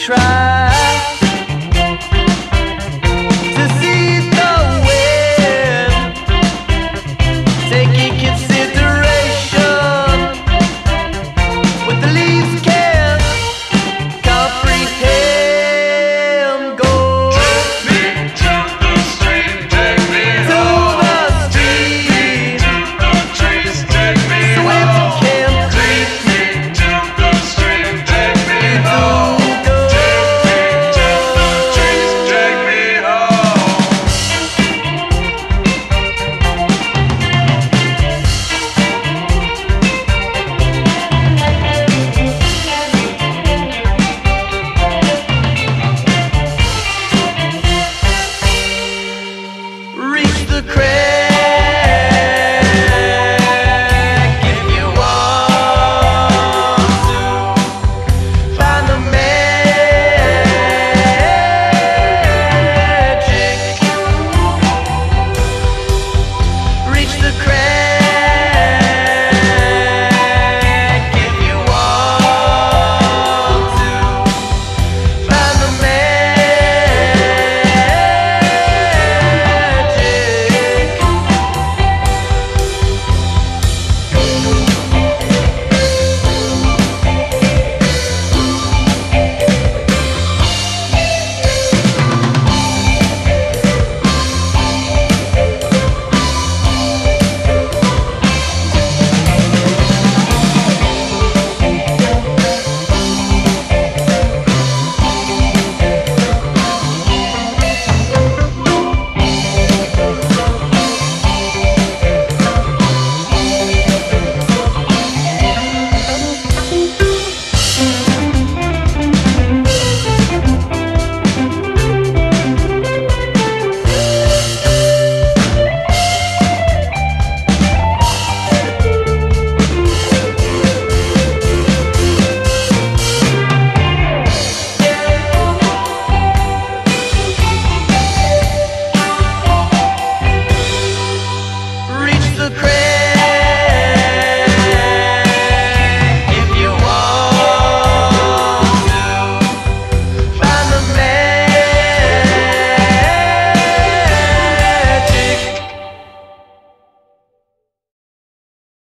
try.